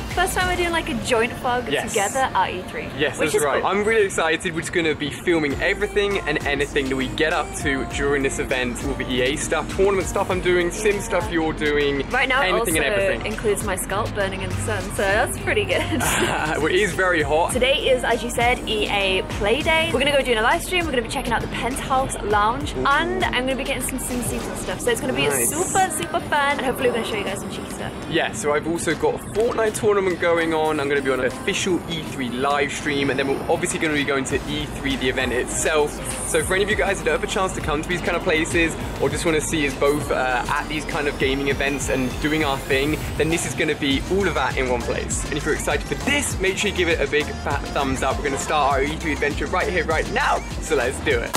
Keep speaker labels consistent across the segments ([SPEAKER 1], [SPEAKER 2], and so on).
[SPEAKER 1] vlog. First time we're doing like a joint vlog
[SPEAKER 2] Yes.
[SPEAKER 1] together at E3.
[SPEAKER 2] Yes, that's right.
[SPEAKER 1] cool.
[SPEAKER 2] I'm really excited. We're just going to be filming everything and anything that we get up to during this event. All the EA stuff, tournament stuff I'm doing, sim stuff you're doing,
[SPEAKER 1] Right now,
[SPEAKER 2] anything and everything.
[SPEAKER 1] includes my scalp burning in the sun, so that's pretty good.
[SPEAKER 2] well, it is very hot.
[SPEAKER 1] Today is, as you said, EA Play Day. We're gonna go doing a live stream, we're gonna be checking out the Penthouse Lounge, and I'm gonna be getting some sim seats and stuff. So it's gonna be
[SPEAKER 2] Nice.
[SPEAKER 1] super, super fun, and hopefully we're gonna show you guys some cheeky stuff.
[SPEAKER 2] Yeah, so I've also got a Fortnite tournament going on. I'm going to be on an official E3 live stream, and then we're obviously going to be going to E3, the event itself. So for any of you guys that don't have a chance to come to these kind of places, or just want to see us both uh, at these kind of gaming events and doing our thing, then this is going to be all of that in one place. And if you're excited for this, make sure you give it a big fat thumbs up. We're going to start our E3 adventure right here, right now. So let's do it.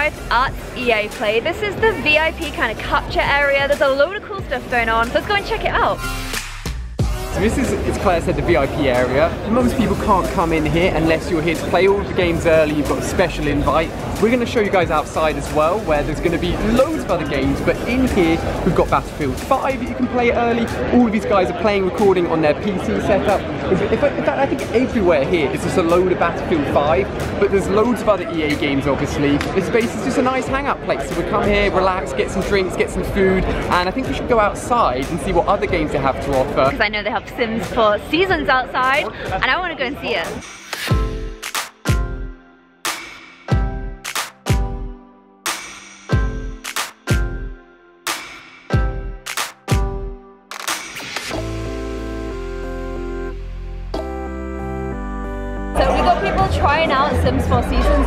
[SPEAKER 1] At EA Play. This is the VIP kind of capture area. There's a load of cool stuff going on. Let's go and check it out.
[SPEAKER 2] So this is, as Clare said, the VIP area. Most people can't come in here unless you're here to play all the games early. You've got a special invite. We're going to show you guys outside as well, where there's going to be loads of other games. But in here, we've got Battlefield 5 that you can play early. All of these guys are playing, recording on their PC setup. In fact, in fact, I think everywhere here is just a load of Battlefield 5. But there's loads of other EA games, obviously. This space is just a nice hangout place. So we come here, relax, get some drinks, get some food, and I think we should go outside and see what other games they have to offer.
[SPEAKER 1] Because I know they have Sims 4 Seasons outside, and I want to go and see it.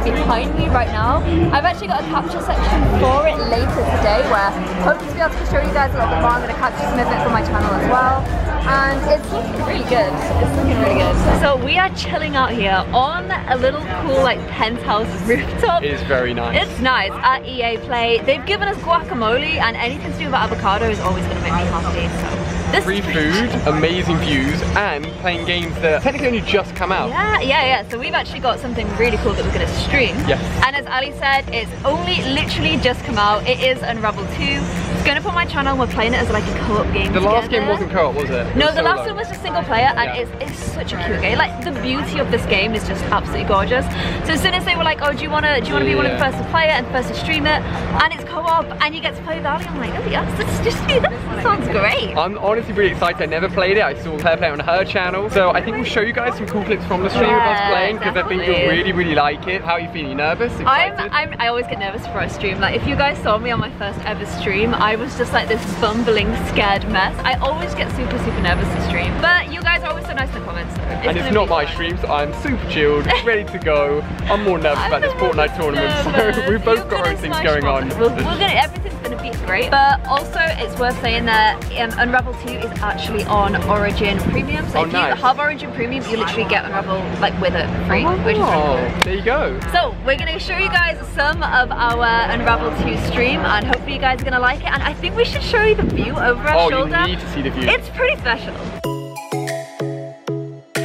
[SPEAKER 1] 4 behind me right now. I've actually got a capture section for it later today where hoping to be able to show you guys a little bit more. I'm going to capture some of it for my channel as well. And it's looking really good. It's looking really good. So we are chilling out here on a little cool like penthouse rooftop.
[SPEAKER 2] It is very nice.
[SPEAKER 1] It's nice at EA Play. They've given us guacamole and anything to do with avocado is always going to make me happy. So this
[SPEAKER 2] Free food, amazing views, and playing games that technically only just come out.
[SPEAKER 1] Yeah, yeah, yeah. So we've actually got something really cool that we're going to stream.
[SPEAKER 2] Yes.
[SPEAKER 1] And as Ali said, it's only literally just come out. It is Unravel 2. To put my channel. We're playing it as like a co-op game.
[SPEAKER 2] The last game wasn't co-op, was it? It
[SPEAKER 1] No,
[SPEAKER 2] was
[SPEAKER 1] the last one was just single player, and
[SPEAKER 2] Yeah.
[SPEAKER 1] it's, it's such a cute game. Like the beauty of this game is just absolutely gorgeous. So as soon as they were like, "Oh, do you wanna do you wanna be one of the first to play it and first to stream it?" and it's co-op, and you get to play with Ali, I'm like, "Oh yes, this just that sounds great."
[SPEAKER 2] I'm honestly really excited. I never played it. I saw Clare play it on her channel. So I think we'll show you guys some cool clips from the stream of us playing because I think you'll really, really like it. How are you feeling? You nervous?
[SPEAKER 1] I'm, I'm, I always get nervous for a stream. Like, if you guys saw me on my first ever stream, I was just like this bumbling, scared mess. I always get super, super nervous to stream. But you guys are always so nice in the comments. So it's
[SPEAKER 2] and it's not my
[SPEAKER 1] fun.
[SPEAKER 2] stream, so I'm super chilled, ready to go. I'm more nervous
[SPEAKER 1] I'm
[SPEAKER 2] about this Fortnite tournament, so we've both
[SPEAKER 1] You're
[SPEAKER 2] got our own things going on.
[SPEAKER 1] Gonna, everything's gonna be great. But also, it's worth saying that um, Unravel 2 is actually on Origin Premium. So
[SPEAKER 2] Oh,
[SPEAKER 1] if
[SPEAKER 2] nice.
[SPEAKER 1] you have Origin Premium, you literally get Unravel like with it for free, which is really cool.
[SPEAKER 2] Oh, there you go.
[SPEAKER 1] So we're gonna show you guys some of our Unravel 2 stream and hopefully you guys are gonna like it and I think we should show you the view over our
[SPEAKER 2] Oh,
[SPEAKER 1] shoulder.
[SPEAKER 2] you need to see the view.
[SPEAKER 1] It's pretty special.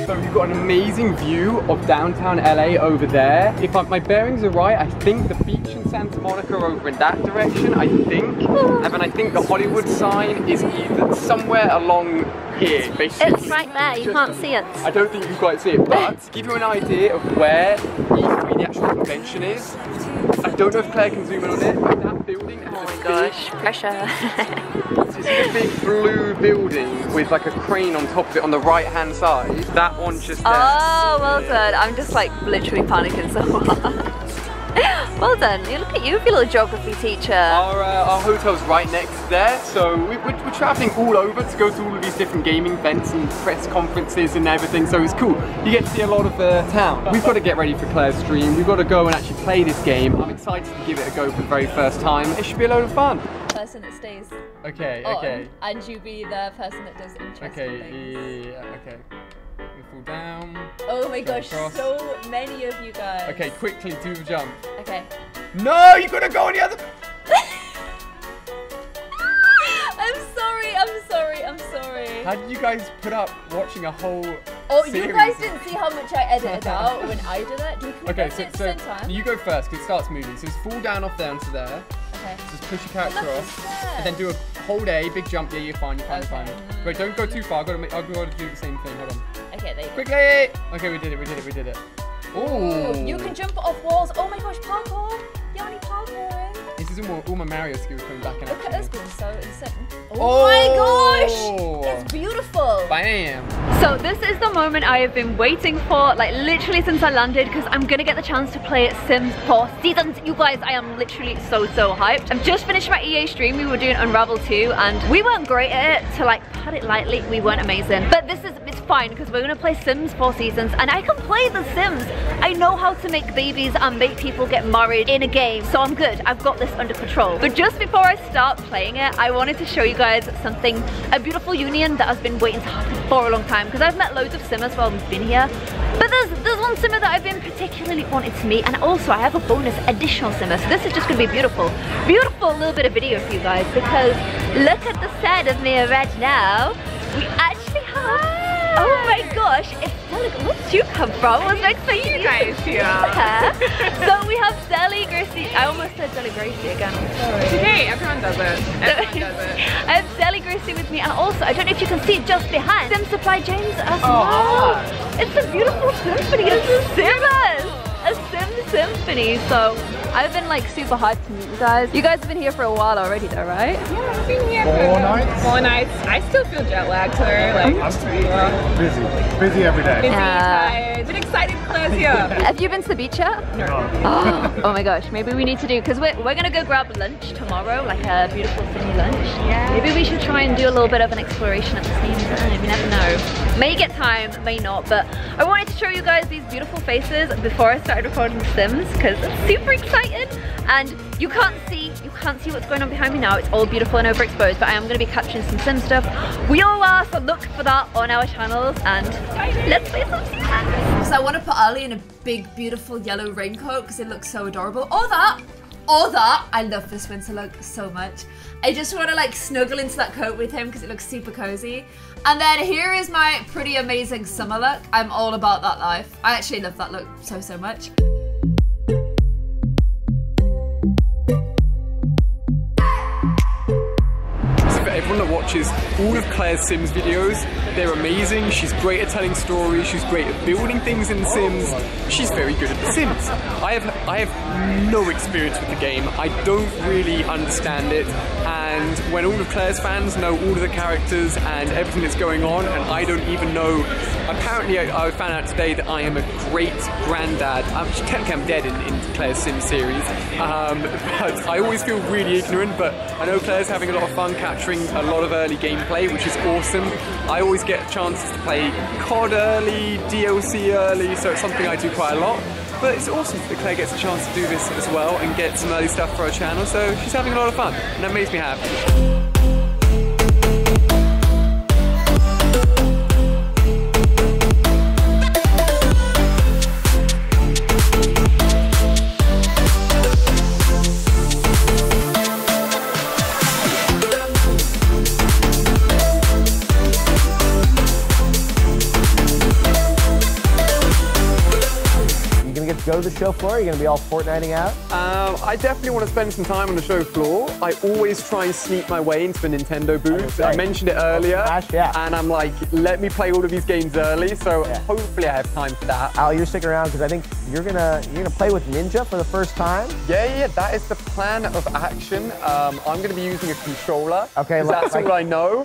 [SPEAKER 2] So you've got an amazing view of downtown LA over there. If my bearings are right, I think the Santa Monica over in that direction, I think. And then I think the Hollywood sign is either somewhere along here, basically.
[SPEAKER 1] It's right there, you can't see it.
[SPEAKER 2] I don't think you can quite see it, but to give you an idea of where E3 the actual convention is, I don't know if Clare can zoom in on it, but that building has
[SPEAKER 1] Oh my
[SPEAKER 2] big
[SPEAKER 1] gosh, pressure.
[SPEAKER 2] It's a big blue building with like a crane on top of it on the right hand side. That one just there.
[SPEAKER 1] oh, well done. I'm just like literally panicking so hard. well done. You look at you, your little geography teacher.
[SPEAKER 2] Our, uh, our hotel's right next there, so we, we're, we're traveling all over to go to all of these different gaming events and press conferences and everything, so it's cool. You get to see a lot of the town. We've got to get ready for Clare's stream. We've got to go and actually play this game. I'm excited to give it a go for the very first time. It should be a load of fun.
[SPEAKER 1] person that stays
[SPEAKER 2] Okay,
[SPEAKER 1] on,
[SPEAKER 2] okay.
[SPEAKER 1] and you be the person that does interesting things.
[SPEAKER 2] Okay, yeah, okay. We fall down.
[SPEAKER 1] Oh my gosh,
[SPEAKER 2] Cross.
[SPEAKER 1] so many of you guys.
[SPEAKER 2] Okay, quickly do the jump.
[SPEAKER 1] Okay.
[SPEAKER 2] No, you gotta go on the other.
[SPEAKER 1] I'm sorry, I'm sorry, I'm sorry.
[SPEAKER 2] How did you guys put up watching a whole?
[SPEAKER 1] Oh, you guys didn't see how much I edited out when I did it? Do we,
[SPEAKER 2] Okay, so,
[SPEAKER 1] it
[SPEAKER 2] so you go first because it starts moving. So just fall down off there onto there.
[SPEAKER 1] Okay.
[SPEAKER 2] Just push your
[SPEAKER 1] Look,
[SPEAKER 2] across, and then do a whole A, big jump. Yeah, you're fine. You're fine.
[SPEAKER 1] Okay.
[SPEAKER 2] You're fine. Wait, don't go too far. I've got to make. I've got to do the same thing. Hold on.
[SPEAKER 1] Okay, there you go.
[SPEAKER 2] Quickly. Okay, we did it. We did it. We did it.
[SPEAKER 1] Ooh,
[SPEAKER 2] Ooh.
[SPEAKER 1] you can jump off walls. Oh my gosh, parkour. Yanni parkouring.
[SPEAKER 2] This is all, my- all my Mario skills coming back in
[SPEAKER 1] Look at this being so insane.
[SPEAKER 2] Oh.
[SPEAKER 1] Oh, my gosh! It's beautiful.
[SPEAKER 2] Bam.
[SPEAKER 1] So this is the moment I have been waiting for, like literally since I landed, because I'm gonna get the chance to play Sims 4 Seasons. You guys, I am literally so, so hyped. I've just finished my EA stream. We were doing Unravel 2, and we weren't great at it. To like put it lightly, we weren't amazing. But this is, it's fine, because we're gonna play Sims 4 Seasons, and I can play The Sims. I know how to make babies and make people get married in a game, so I'm good. I've got this under control. But just before I start playing it, I wanted to show you guys something, a beautiful union that has been waiting to happen for a long time because I've met loads of simmers while I've been here. But there's there's one simmer that I've been particularly wanting to meet and also I have a bonus additional simmer. So this is just gonna be beautiful. Beautiful little bit of video for you guys because look at the side of me right now. We actually have Oh my gosh, it's Sally. Where did you come from? I was expecting you guys here. so we have Sally Gracie. I almost said Sally Gracie again. Sorry.
[SPEAKER 3] It's okay, everyone does it. Everyone does it.
[SPEAKER 1] I have Sally Gracie with me, and also, I don't know if you can see it just behind, Sim Supply James as
[SPEAKER 2] Oh,
[SPEAKER 1] well. It's a beautiful symphony of Simmers! A Sim Symphony. So, I've been like super hyped to meet you guys. You guys have been here for a while already though, right?
[SPEAKER 3] Yeah, I've been here
[SPEAKER 4] Four
[SPEAKER 3] for
[SPEAKER 4] nights?
[SPEAKER 3] Four nights. I still feel jet lagged, Clare. Like, well,
[SPEAKER 4] Busy. Busy every day.
[SPEAKER 3] busy,
[SPEAKER 1] Yeah.
[SPEAKER 3] tired, but excited Clare's here.
[SPEAKER 1] Have you been to the beach yet? Oh, oh my gosh, maybe we need to do, because we're, we're gonna go grab lunch tomorrow, like a beautiful city lunch.
[SPEAKER 3] Yeah.
[SPEAKER 1] Maybe we should try and do a little bit of an exploration at the same time, you never know. May get time, may not, but I wanted to show you guys these beautiful faces before I started recording The Sims, because I'm super And you can't see, you can't see what's going on behind me now, it's all beautiful and overexposed, but I am gonna be capturing some Sim stuff. We all are, so look for that on our channels, and let's play some Sims. So I want to put Ali in a big, beautiful yellow raincoat because it looks so adorable. All that, all that. I love this winter look so much. I just want to like snuggle into that coat with him because it looks super cozy. And then here is my pretty amazing summer look. I'm all about that life. I actually love that look so, so much.
[SPEAKER 2] Watches all of Clare's Sims videos, they're amazing. She's great at telling stories. She's great at building things in Sims. She's very good at The Sims. I have I have no experience with the game. I don't really understand it. And when all of Clare's fans know all of the characters and everything that's going on, and I don't even know. Apparently, I, I found out today that I am a great granddad. I'm technically I'm dead in, in Clare's Sim series, um, but I always feel really ignorant. But I know Clare's having a lot of fun capturing a lot of early gameplay, which is awesome. I always get chances to play COD early, DLC early, so it's something I do quite a lot. But it's awesome that Clare gets a chance to do this as well and get some early stuff for her channel, so she's having a lot of fun, and that makes me happy.
[SPEAKER 5] Go to the show floor? You gonna be all Fortniting out?
[SPEAKER 2] Um, I definitely want to spend some time on the show floor. I always try and sneak my way into the Nintendo booth. I
[SPEAKER 5] Okay.
[SPEAKER 2] mentioned it earlier,
[SPEAKER 5] Gosh, yeah.
[SPEAKER 2] and I'm like, let me play all of these games early. So
[SPEAKER 5] Yeah.
[SPEAKER 2] hopefully I have time for that.
[SPEAKER 5] Al, you're sticking around because I think you're gonna you're gonna play with Ninja for the first time.
[SPEAKER 2] Yeah, yeah, that is the plan of action. Um, I'm going to be using a controller.
[SPEAKER 5] Okay, like-
[SPEAKER 2] that's
[SPEAKER 5] like-
[SPEAKER 2] all I know.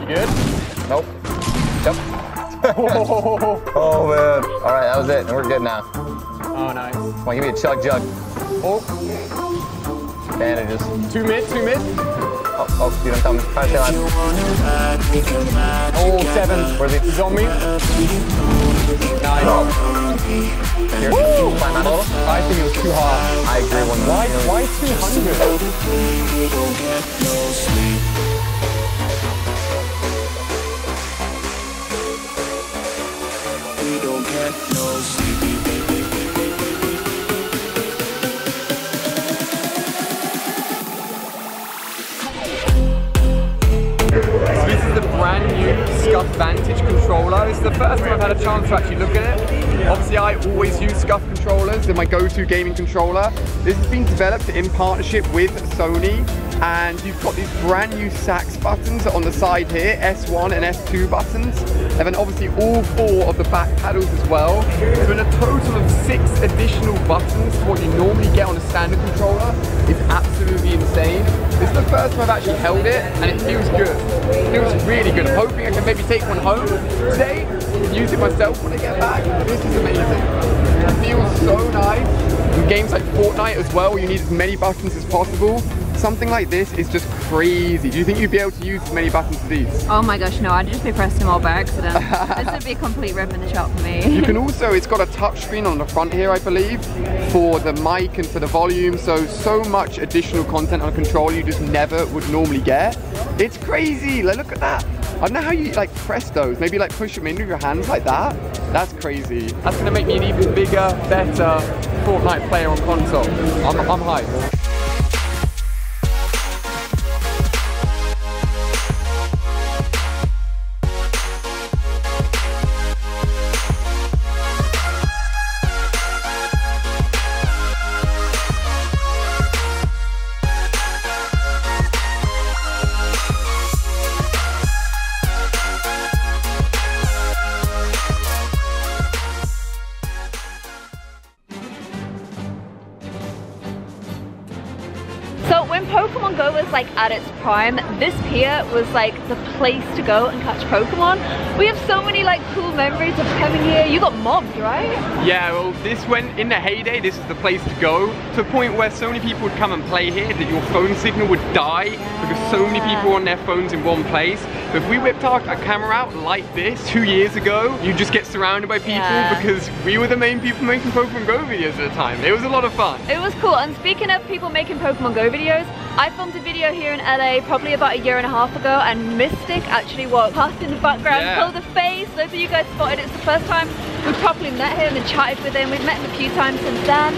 [SPEAKER 2] You good?
[SPEAKER 6] Nope. Yep. oh man. All right, that was it. We're good now.
[SPEAKER 2] Oh, nice.
[SPEAKER 6] Come on, give me a chug jug.
[SPEAKER 2] Oh,
[SPEAKER 6] Bandages.
[SPEAKER 2] two mid, two mid.
[SPEAKER 6] Oh, oh, you don't come. Try to stay alive.
[SPEAKER 2] Oh, seven.
[SPEAKER 6] Where's he?
[SPEAKER 2] He's on me. Nice.
[SPEAKER 6] Here. Climb out a little.
[SPEAKER 2] I think it was too hard.
[SPEAKER 6] I agree. One
[SPEAKER 2] Why, why 200? This is the brand new Vantage controller. This is the first time I've had a chance to actually look at it. Obviously I always use SCUF controllers, they're my go-to gaming controller. This has been developed in partnership with Sony and you've got these brand new sax buttons on the side here, S1 and S2 buttons, and then obviously all four of the back paddles as well. So in a total of six additional buttons to what you normally get on a standard controller is absolutely insane. This is the first time I've actually held it and it feels good. It feels really good. I'm hoping I can maybe take one home today, use it myself when I get back. This is amazing. It feels so nice. In games like Fortnite as well, you need as many buttons as possible, something like this is just crazy. Do you think you'd be able to use as many buttons as these?
[SPEAKER 1] Oh my gosh, no, I'd just be pressing them all by accident. this would be a complete rip in the shop for me.
[SPEAKER 2] You can also, it's got a touch screen on the front here, I believe, for the mic and for the volume. So, so much additional content on control you just never would normally get. It's crazy, like look at that. I don't know how you like press those. Maybe like push them in with your hands like that. That's crazy. That's gonna make me an even bigger, better Fortnite player on console. I'm, I'm hyped.
[SPEAKER 1] Like at its prime, this pier was like the place to go and catch Pokemon. We have so many like cool memories of coming here. You got mobbed, right?
[SPEAKER 2] Yeah, well, this went in the heyday. This is the place to go to the point where so many people would come and play here that your phone signal would die because so many people were on their phones in one place. If we whipped our a camera out like this two years ago, you just get surrounded by people
[SPEAKER 1] Yeah.
[SPEAKER 2] because we were the main people making Pokemon Go videos at the time. It was a lot of fun.
[SPEAKER 1] It was cool. And speaking of people making Pokemon Go videos, I filmed a video here in LA probably about a year and a half ago and Mystic actually walked past in the background,
[SPEAKER 2] Yeah.
[SPEAKER 1] pulled a face. Those of you guys spotted it's the first time we properly met him and chatted with him. We've met him a few times since then.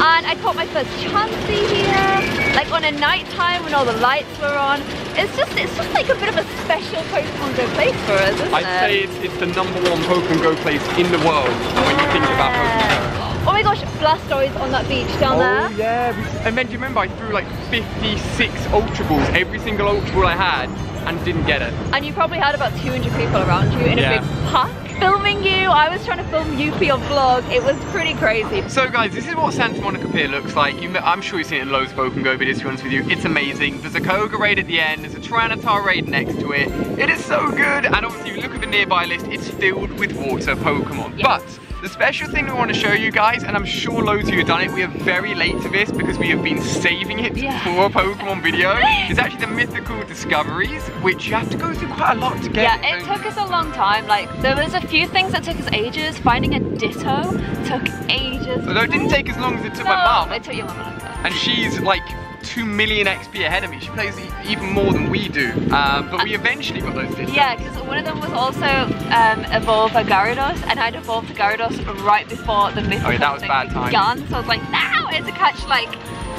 [SPEAKER 1] And I caught my first Chansey here, like on a night time when all the lights were on. It's just it's just like a bit of a special Pokemon Go place for us, isn't
[SPEAKER 2] I'd
[SPEAKER 1] it?
[SPEAKER 2] say it's, it's the number one Pokemon Go place in the world when you think about Pokemon Go.
[SPEAKER 1] Oh my gosh, Blastoise on that beach down oh, there.
[SPEAKER 2] Oh yeah, and then do you remember I threw like 56 Ultra Balls, every single Ultra Ball I had, and didn't get it.
[SPEAKER 1] and you probably had about 200 people around you in
[SPEAKER 2] Yeah.
[SPEAKER 1] a big pack filming you. I was trying to film you for your vlog. It was pretty crazy.
[SPEAKER 2] So guys, this is what Santa Monica Pier looks like. You, I'm sure you've seen it in loads of Pokemon Go videos to be honest with you. It's amazing. There's a Kyogre raid at the end, there's a Tyranitar raid next to it. It is so good, and obviously if you look at the nearby list, it's filled with water Pokemon.
[SPEAKER 1] Yes.
[SPEAKER 2] But the special thing we want to show you guys, and I'm sure loads of you have done it, we are very late to this because we have been saving it
[SPEAKER 1] Yeah.
[SPEAKER 2] for a Pokemon video. It's actually the Mythical Discoveries, which you have to go through quite a lot to get.
[SPEAKER 1] Yeah, it took us a long time. Like, there was a few things that took us ages. Finding a Ditto took ages.
[SPEAKER 2] Although it didn't take as long as it took my
[SPEAKER 1] No,
[SPEAKER 2] mum.
[SPEAKER 1] It took your mum longer.
[SPEAKER 2] and she's like 2 million XP ahead of me. She plays even more than we do. Um, but we eventually got those digits.
[SPEAKER 1] Yeah, because one of them was also um, evolve a Gyarados, and I'd evolved a Gyarados right before the mythical
[SPEAKER 2] Oh, yeah, that was bad timing.
[SPEAKER 1] began. So I was like, now it's a catch like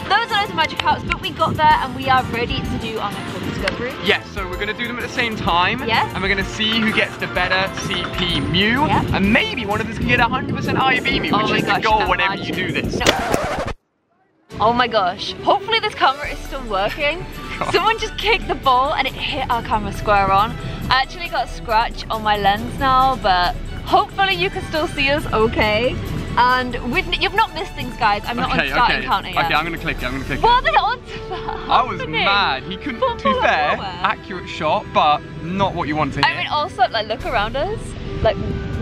[SPEAKER 1] those are those magic cards. But we got there, and we are ready to do our mythical discovery.
[SPEAKER 2] Yes, so we're gonna do them at the same time.
[SPEAKER 1] Yes.
[SPEAKER 2] And we're gonna see who gets the better CP Mew.
[SPEAKER 1] Yeah.
[SPEAKER 2] And maybe one of us can get 100% IV Mew,
[SPEAKER 1] Oh
[SPEAKER 2] which is
[SPEAKER 1] gosh,
[SPEAKER 2] the goal whenever you do this.
[SPEAKER 1] No. Oh my gosh. Hopefully this camera is still working. Someone just kicked the ball and it hit our camera square on. I actually got a scratch on my lens now, but hopefully you can still see us okay. And we've, you've not missed things, guys. I'm not on starting counter yet.
[SPEAKER 2] Okay, I'm gonna click it, I'm gonna click
[SPEAKER 1] what
[SPEAKER 2] it.
[SPEAKER 1] are the odds of that
[SPEAKER 2] I was mad. He couldn't, to
[SPEAKER 1] From
[SPEAKER 2] be fair,
[SPEAKER 1] nowhere.
[SPEAKER 2] accurate shot, but not what you want to hit.
[SPEAKER 1] I mean, also, like, look around us. Like,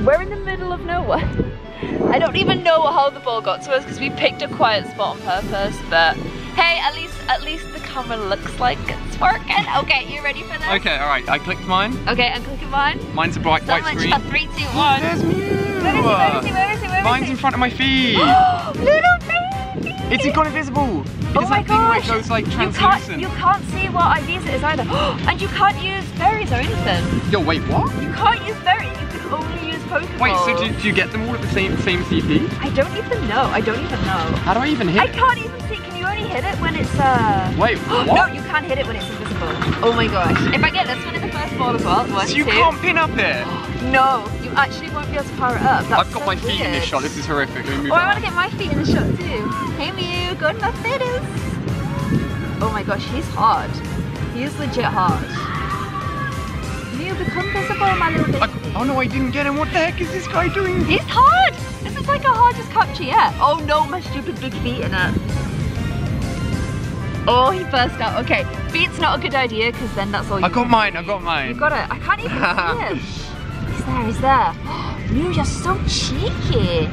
[SPEAKER 1] we're in the middle of nowhere. I don't even know how the ball got to us because we picked a quiet spot on purpose. But hey, at least at least the camera looks like it's working. Okay, you ready for this?
[SPEAKER 2] Okay, alright, I clicked mine.
[SPEAKER 1] Okay, I'm clicking mine.
[SPEAKER 2] Mine's a bright
[SPEAKER 1] So
[SPEAKER 2] white screen.
[SPEAKER 1] for three, two, one.
[SPEAKER 2] There's Mew!
[SPEAKER 1] Where is he? Where is he? Where is he? Where is
[SPEAKER 2] Mine's in front of my feet.
[SPEAKER 1] Little baby.
[SPEAKER 2] it's gone invisible. Oh it
[SPEAKER 1] Oh my gosh!
[SPEAKER 2] goes like
[SPEAKER 1] you can't you can't see what IVs it is either, and you can't use berries or anything.
[SPEAKER 2] Yo, wait, what?
[SPEAKER 1] You can't use berries. You can only Pokeballs.
[SPEAKER 2] Wait, so do, do you get them all at the same same CP?
[SPEAKER 1] I don't even know. I don't even know.
[SPEAKER 2] How do I even hit
[SPEAKER 1] I
[SPEAKER 2] it?
[SPEAKER 1] can't even see. Can you only hit it when it's uh?
[SPEAKER 2] Wait, what?
[SPEAKER 1] no, you can't hit it when it's invisible. Oh my gosh. If I get this one in the first ball as well, one,
[SPEAKER 2] So you
[SPEAKER 1] two.
[SPEAKER 2] can't pin up it?
[SPEAKER 1] No, you actually won't be able to power it up. That's
[SPEAKER 2] I've got
[SPEAKER 1] so
[SPEAKER 2] my feet in this shot. This is horrific. Let me
[SPEAKER 1] Oh, I want to get my feet in the shot too. Hey Mew, go to my. Oh my gosh, he's hard. He is legit hard. Mew, become visible, my little baby.
[SPEAKER 2] Oh no, I didn't get him. What the heck is this guy doing?
[SPEAKER 1] He's hard! This is like a hardest capture yet. Oh no, my stupid big feet in it. Oh, he burst out. Okay, feet's not a good idea because then that's all you
[SPEAKER 2] I got mine. I got mine.
[SPEAKER 1] You got it. I can't even see it. He's there, he's there. Mew, you're so cheeky.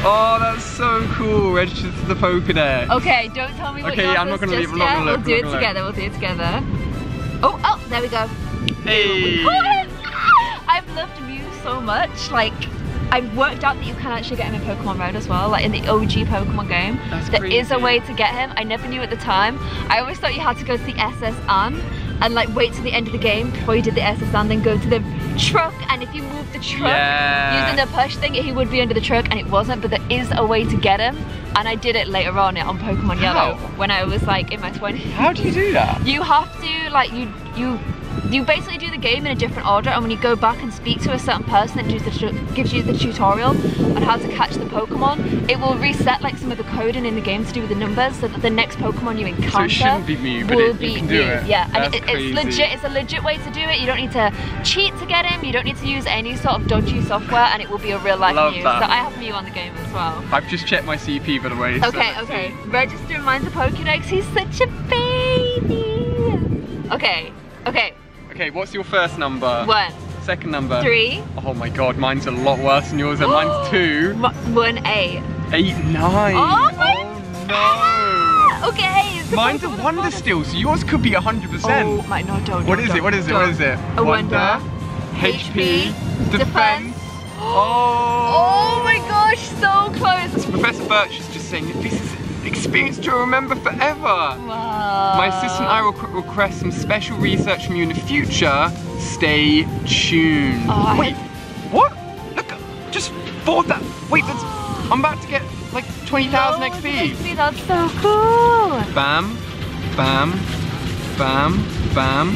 [SPEAKER 2] Oh, that's so cool. Register to the Pokedex.
[SPEAKER 1] Okay, don't tell me what
[SPEAKER 2] Okay,
[SPEAKER 1] yours
[SPEAKER 2] I'm not gonna leave, I'm not gonna look,
[SPEAKER 1] We'll do it
[SPEAKER 2] gonna
[SPEAKER 1] together. We'll do it together. Oh, oh, there we go.
[SPEAKER 2] Hey.
[SPEAKER 1] I've loved Mew so much. Like, I've worked out that you can actually get him in Pokemon Red as well, like in the OG Pokemon game.
[SPEAKER 2] That's
[SPEAKER 1] There is a way to get him. I never knew at the time. I always thought you had to go to the SS Anne and like wait to the end of the game before you did the SS Anne, then go to the truck. And if you move the truck
[SPEAKER 2] Yeah.
[SPEAKER 1] using the push thing, he would be under the truck, and it wasn't. But there is a way to get him, and I did it later on uh, on Pokemon Yellow
[SPEAKER 2] How?
[SPEAKER 1] when I was like in my 20s.
[SPEAKER 2] How do you do that?
[SPEAKER 1] You have to like you you you basically do the game in a different order and when you go back and speak to a certain person that gives, the gives you the tutorial on how to catch the Pokemon, it will reset like some of the coding in the game to do with the numbers so that the next Pokemon you encounter
[SPEAKER 2] shouldn't be Mew,
[SPEAKER 1] will
[SPEAKER 2] it-
[SPEAKER 1] be Mew.
[SPEAKER 2] it.
[SPEAKER 1] Yeah,
[SPEAKER 2] That's
[SPEAKER 1] and it, it's legit. It's a legit way to do it. You don't need to cheat to get him. You don't need to use any sort of dodgy software, and it will be a real life
[SPEAKER 2] Love
[SPEAKER 1] Mew.
[SPEAKER 2] that.
[SPEAKER 1] So I have Mew on the game as well.
[SPEAKER 2] I've just checked my CP by the way. so
[SPEAKER 1] Okay,
[SPEAKER 2] let's
[SPEAKER 1] okay.
[SPEAKER 2] see.
[SPEAKER 1] Register and mind the Pokedex. He's such a baby. Okay, okay.
[SPEAKER 2] Okay, what's your first number?
[SPEAKER 1] One,
[SPEAKER 2] Second number?
[SPEAKER 1] three,
[SPEAKER 2] Oh my god, mine's a lot worse than yours. and mine's two.
[SPEAKER 1] m- one, eight.
[SPEAKER 2] Eight, nine.
[SPEAKER 1] Oh my oh,
[SPEAKER 2] no.
[SPEAKER 1] Okay. it's
[SPEAKER 2] Mine's a wonder still, so yours could be 100%.
[SPEAKER 1] Oh my, no, don't.
[SPEAKER 2] What
[SPEAKER 1] don't,
[SPEAKER 2] is it? What is it? What is it?
[SPEAKER 1] A wonder.
[SPEAKER 2] HP.
[SPEAKER 1] HP,
[SPEAKER 2] Defense.
[SPEAKER 1] Oh
[SPEAKER 2] Oh.
[SPEAKER 1] my gosh, so close.
[SPEAKER 2] Professor Birch is just saying this is experience to remember forever.
[SPEAKER 1] Wow.
[SPEAKER 2] My assistant and I will request some special research from you in the future. Stay tuned.
[SPEAKER 1] Oh,
[SPEAKER 2] Wait, what? Look, just for that. Wait, that's. I'm about to get like 20,000
[SPEAKER 1] Loads
[SPEAKER 2] XP.
[SPEAKER 1] XP, That's so cool.
[SPEAKER 2] Bam, bam, bam, bam,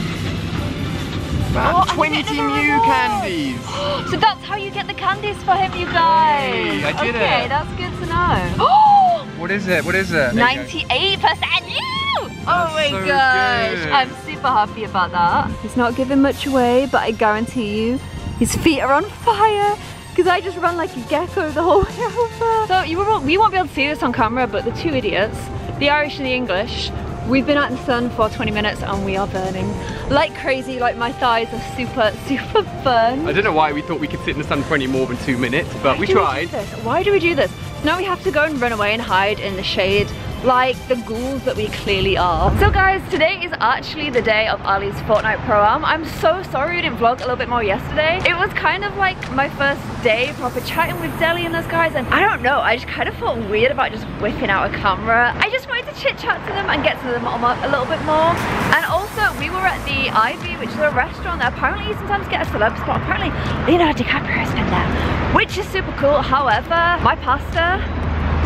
[SPEAKER 2] bam.
[SPEAKER 1] Oh,
[SPEAKER 2] 20
[SPEAKER 1] getting the
[SPEAKER 2] Mew candies.
[SPEAKER 1] So that's how you get the candies for him, you guys.
[SPEAKER 2] I did
[SPEAKER 1] okay,
[SPEAKER 2] it.
[SPEAKER 1] that's good to know. Oh,
[SPEAKER 2] What is it? What is it? There you go.
[SPEAKER 1] 98% you! Oh
[SPEAKER 2] That's
[SPEAKER 1] my
[SPEAKER 2] so
[SPEAKER 1] gosh,
[SPEAKER 2] good.
[SPEAKER 1] I'm super happy about that. He's not giving much away, but I guarantee you, his feet are on fire. Because I just run like a gecko the whole way over. So you won't, we won't be able to see this on camera, but the two idiots, the Irish and the English, we've been out in the sun for 20 minutes and we are burning like crazy. Like my thighs are super, super burned.
[SPEAKER 2] I don't know why we thought we could sit in the sun for any more than two minutes, but we
[SPEAKER 1] Why do
[SPEAKER 2] tried.
[SPEAKER 1] do this? Why do we do this? Now we have to go and run away and hide in the shade like the ghouls that we clearly are. So guys, today is actually the day of Ali's Fortnite Pro-Am. I'm so sorry we didn't vlog a little bit more yesterday. It was kind of like my first day proper chatting with Deli and those guys and I don't know, I just kind of felt weird about just whipping out a camera. I just wanted to chit chat to them and get to them a little bit more. And also we were at the Ivy, which is a restaurant that apparently you sometimes get a celeb spot. Apparently Leonardo DiCaprio has been there, which is super cool. However, my pasta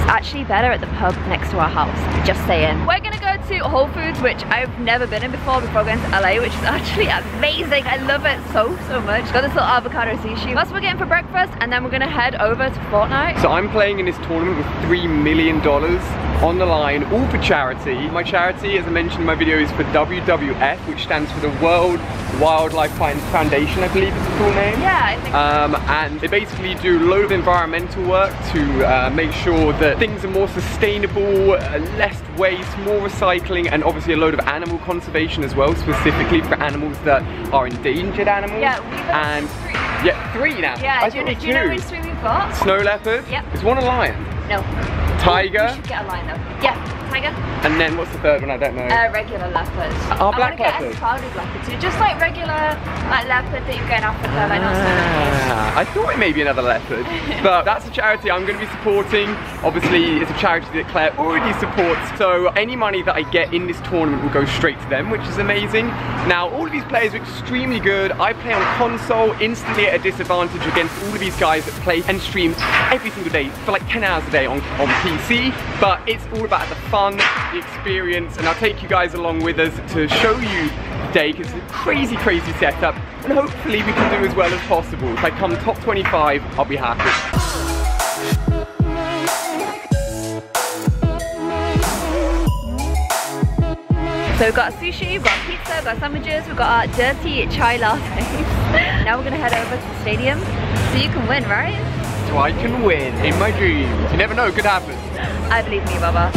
[SPEAKER 1] actually better at the pub next to our house. Just saying. We're gonna go to Whole Foods, which I've never been in before before going to LA, which is actually amazing. I love it so, so much. Got this little avocado sushi. That's what we're getting for breakfast, and then we're gonna head over to Fortnite.
[SPEAKER 2] So I'm playing in this tournament with $3 million on the line, all for charity. My charity, as I mentioned in my video, is for WWF, which stands for the World Wildlife Fund Foundation, I believe is the full name.
[SPEAKER 1] Yeah, I think
[SPEAKER 2] Um, and they basically do a load of environmental work to uh, make sure that things are more sustainable, uh, less waste, more recycling, and obviously a load of animal conservation as well, specifically for animals that are endangered animals.
[SPEAKER 1] Yeah, we've got
[SPEAKER 2] and
[SPEAKER 1] three.
[SPEAKER 2] yeah, three now.
[SPEAKER 1] Yeah,
[SPEAKER 2] I
[SPEAKER 1] do you, know, do you know which three we've got?
[SPEAKER 2] Snow leopard.
[SPEAKER 1] Yep.
[SPEAKER 2] Is one a lion?
[SPEAKER 1] No.
[SPEAKER 2] Tiger.
[SPEAKER 1] We should get a though. Yeah, tiger.
[SPEAKER 2] And then what's the third one? I don't know.
[SPEAKER 1] Uh, regular leopard.
[SPEAKER 2] Oh,
[SPEAKER 1] I
[SPEAKER 2] black
[SPEAKER 1] want to get
[SPEAKER 2] leopard.
[SPEAKER 1] a leopard too. Just like regular like leopard that you get in Africa, like not so
[SPEAKER 2] Ah, I thought it may be another leopard, but that's a charity I'm going to be supporting. Obviously, it's a charity that Clare already supports, so any money that I get in this tournament will go straight to them, which is amazing. Now, all of these players are extremely good. I play on console, instantly at a disadvantage against all of these guys that play and stream every single day for like 10 hours a day on, on PC, but it's all about the fun, the experience, and I'll take you guys along with us to show you day because it's a crazy, crazy setup. And hopefully we can do as well as possible. If I come top 25, I'll be happy.
[SPEAKER 1] So we've got sushi, we've got pizza, we've got sandwiches, we've got our dirty chai lattes. now we're gonna head over to the stadium so you can win, right?
[SPEAKER 2] So I can win in my dreams. You never know, it could happen.
[SPEAKER 1] I believe me, Baba.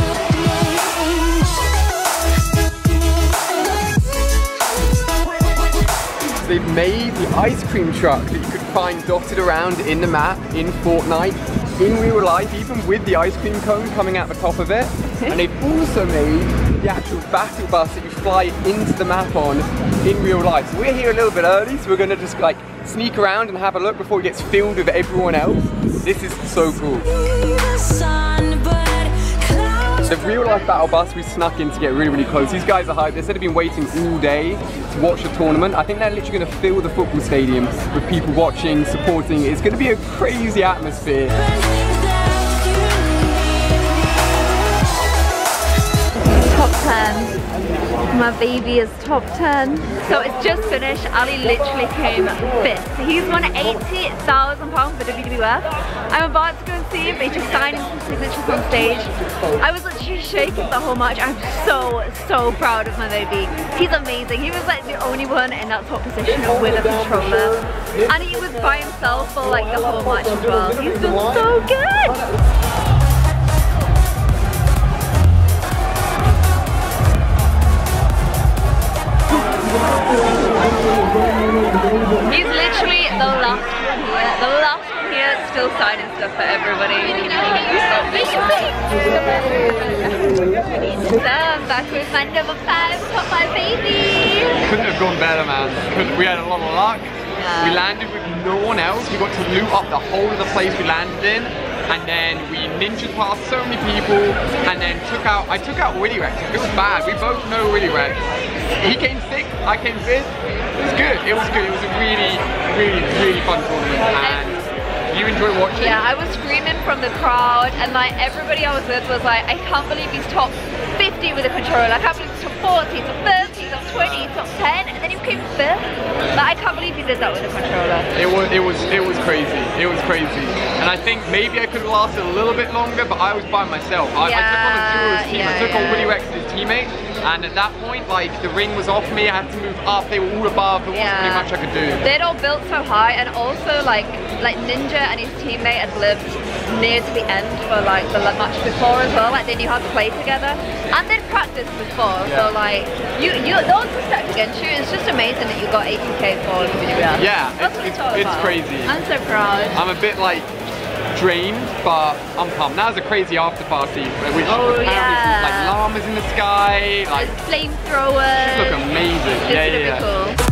[SPEAKER 2] They've made the ice cream truck that you could find dotted around in the map in Fortnite in real life, even with the ice cream cone coming out the top of it. and they've also made the actual battle bus that you fly into the map on in real life. So we're here a little bit early, so we're gonna just like sneak around and have a look before it gets filled with everyone else. This is so cool. The real life battle bus we snuck in to get really, really close. These guys are hyped. They said they've been waiting all day to watch the tournament. I think they're literally going to fill the football stadium with people watching, supporting. It's going to be a crazy atmosphere.
[SPEAKER 1] 10. My baby is top 10. So it's just finished. Ali literally came fifth. He's won £80,000 for WWF. I'm about to go and see him, but just signing some signatures on stage. I was literally shaking the whole match. I'm so, so proud of my baby. He's amazing. He was like the only one in that top position with a controller. And he was by himself for like the whole match as well. He's so good. Still signing stuff for everybody. so I'm back with my number five, top five baby.
[SPEAKER 2] Couldn't have gone better, man. We had a lot of luck.
[SPEAKER 1] Yeah.
[SPEAKER 2] We landed with no one else. We got to loot up the whole of the place we landed in. And then we ninja past so many people and then took out, I took out Willyrex. It was bad. We both know Willyrex. He came sixth, I came fifth. It was good. It was good. It was a really, really, really fun tournament. And you enjoy watching?
[SPEAKER 1] Yeah, I was screaming from the crowd and like everybody I was with was like, I can't believe he's top 50 with a controller. I can't believe he's top 40, top 30, top 20, top 10, and then he came fifth. Like I can't believe he did that with a controller.
[SPEAKER 2] It was it was it was crazy. It was crazy. And I think maybe I could have lasted a little bit longer, but I was by myself. I, I took on a
[SPEAKER 1] Yeah,
[SPEAKER 2] duo's team. I
[SPEAKER 1] yeah,
[SPEAKER 2] took on
[SPEAKER 1] yeah.
[SPEAKER 2] Willyrex as teammate. And at that point, like the ring was off me. I had to move up. They were all above. There wasn't really much I could do.
[SPEAKER 1] They'd all built so high and also like like Ninja and his teammate had lived near to the end for like the match before as well. Like they knew how to play together and they'd practiced before.
[SPEAKER 2] Yeah.
[SPEAKER 1] So like you you those stacked against you. It's just amazing that you got 80k for the video.
[SPEAKER 2] Yeah,
[SPEAKER 1] That's
[SPEAKER 2] it's-
[SPEAKER 1] what it's,
[SPEAKER 2] it's-
[SPEAKER 1] all
[SPEAKER 2] it's
[SPEAKER 1] about.
[SPEAKER 2] crazy.
[SPEAKER 1] I'm so proud.
[SPEAKER 2] I'm a bit like drained, but I'm pumped. Now there's a crazy after party, which
[SPEAKER 1] Oh,
[SPEAKER 2] apparently
[SPEAKER 1] yeah.
[SPEAKER 2] like llamas in the sky, like
[SPEAKER 1] There's flamethrowers.
[SPEAKER 2] look amazing.
[SPEAKER 1] It's
[SPEAKER 2] yeah, yeah,
[SPEAKER 1] be
[SPEAKER 2] yeah.
[SPEAKER 1] cool.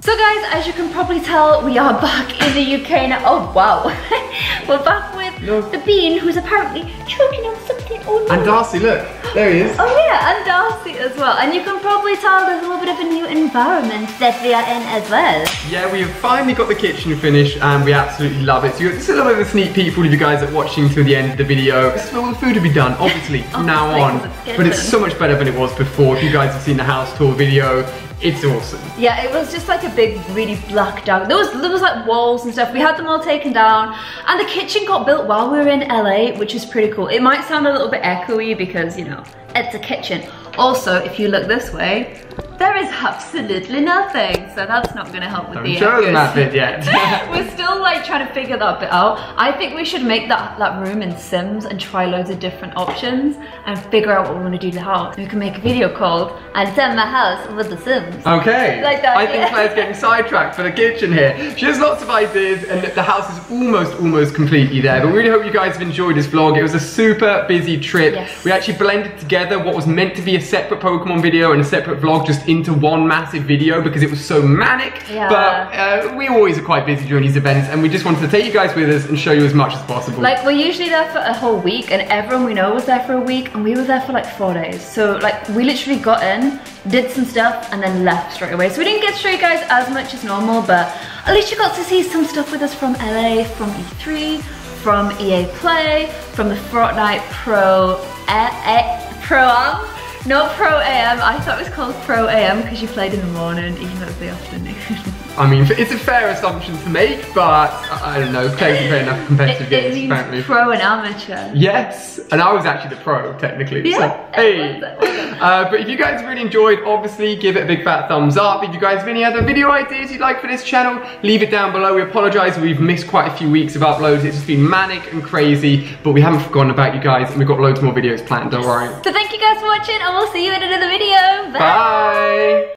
[SPEAKER 1] So guys, as you can probably tell, we are back in the UK now. Oh wow. We're back with
[SPEAKER 2] Look.
[SPEAKER 1] the Bean, who's apparently choking on something. Oh no.
[SPEAKER 2] And Darcy, look, there he is.
[SPEAKER 1] Oh yeah, and Darcy as well. And you can probably tell there's a little bit of a new environment that we are in as well.
[SPEAKER 2] Yeah, we have finally got the kitchen finished and we absolutely love it. So you got just a little bit of a sneak peek for all of you guys that are watching to the end of the video. This is all the food will be done, obviously, oh, from now
[SPEAKER 1] Obviously,
[SPEAKER 2] on.
[SPEAKER 1] 'cause it's
[SPEAKER 2] But it's so much better than it was before. If you guys have seen the house tour video, it's awesome.
[SPEAKER 1] Yeah, it was just like a big, really black dark. There was there was like walls and stuff. We had them all taken down, and the kitchen got built while we were in LA, which is pretty cool. It might sound a little bit echoey because you know it's a kitchen. Also, if you look this way, There is absolutely nothing, so that's not gonna help with
[SPEAKER 2] Don't
[SPEAKER 1] the
[SPEAKER 2] that
[SPEAKER 1] echoes.
[SPEAKER 2] bit yet.
[SPEAKER 1] We're still like trying to figure that bit out. I think we should make that, that room in Sims and try loads of different options and figure out what we want to do to the house. We can make a video called I Send My House with the Sims.
[SPEAKER 2] Okay.
[SPEAKER 1] Like that,
[SPEAKER 2] I think. Clare's getting sidetracked for the kitchen here. She has lots of ideas and the house is almost, almost completely there. But we really hope you guys have enjoyed this vlog. It was a super busy trip.
[SPEAKER 1] Yes.
[SPEAKER 2] We actually blended together what was meant to be a separate Pokemon video and a separate vlog just into one massive video because it was so manic.
[SPEAKER 1] Yeah.
[SPEAKER 2] But uh, we always are quite busy during these events and we just wanted to take you guys with us and show you as much as possible.
[SPEAKER 1] Like we're usually there for a whole week and everyone we know was there for a week and we were there for like four days. So like we literally got in, did some stuff and then left straight away. So we didn't get to show you guys as much as normal but at least you got to see some stuff with us from LA, from E3, from EA Play, from the Fortnite Pro, eh, eh, Pro Am. Not Pro AM, I thought it was called Pro AM because you played in the morning even though it was the afternoon.
[SPEAKER 2] I mean, it's a fair assumption to make, but I don't know, players can play enough competitive
[SPEAKER 1] it,
[SPEAKER 2] games apparently.
[SPEAKER 1] pro and amateur.
[SPEAKER 2] Yes, and I was actually the pro technically.
[SPEAKER 1] Yeah.
[SPEAKER 2] So, hey. Uh, but if you guys really enjoyed, obviously give it a big fat thumbs up. If you guys have any other video ideas you'd like for this channel, leave it down below. We apologise, we've missed quite a few weeks of uploads. It's just been manic and crazy, but we haven't forgotten about you guys, and we've got loads more videos planned. Don't worry.
[SPEAKER 1] So thank you guys for watching and we'll see you in another video. Bye.
[SPEAKER 2] Bye.